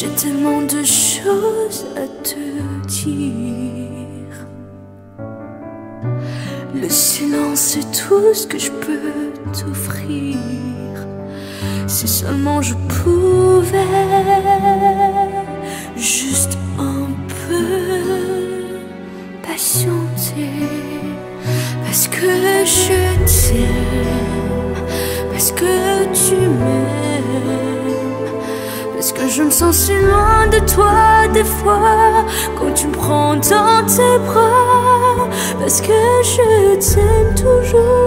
J'ai tellement de choses à te dire. Le silence est tout ce que je peux t'offrir. Si seulement je pouvais juste un peu patienter. Parce que je t'aime, parce que tu m'aimes, je me sens si loin de toi des fois quand tu me prends dans tes bras. Parce que je t'aime toujours,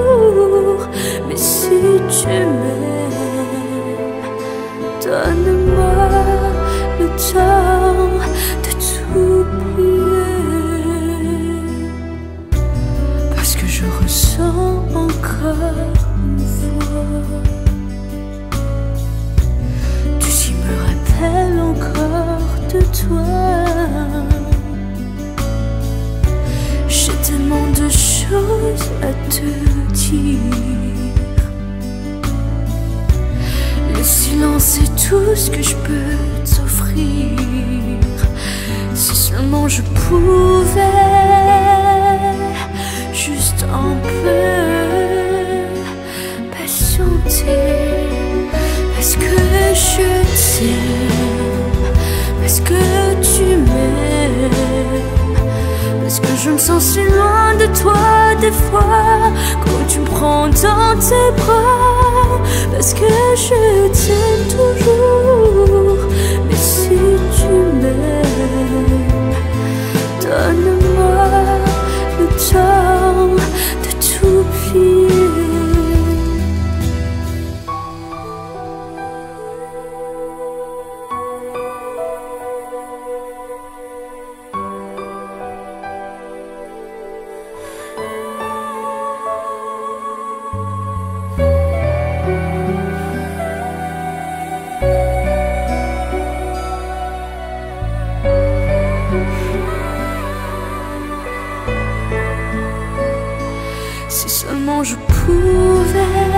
silence est tout ce que je peux t'offrir. Si seulement je pouvais juste un peu patienter. Parce que je t'aime, parce que tu m'aimes. Parce que je me sens si loin de toi des fois quand tu me prends dans tes bras. Parce que je t'aime toujours, Seulement je pouvais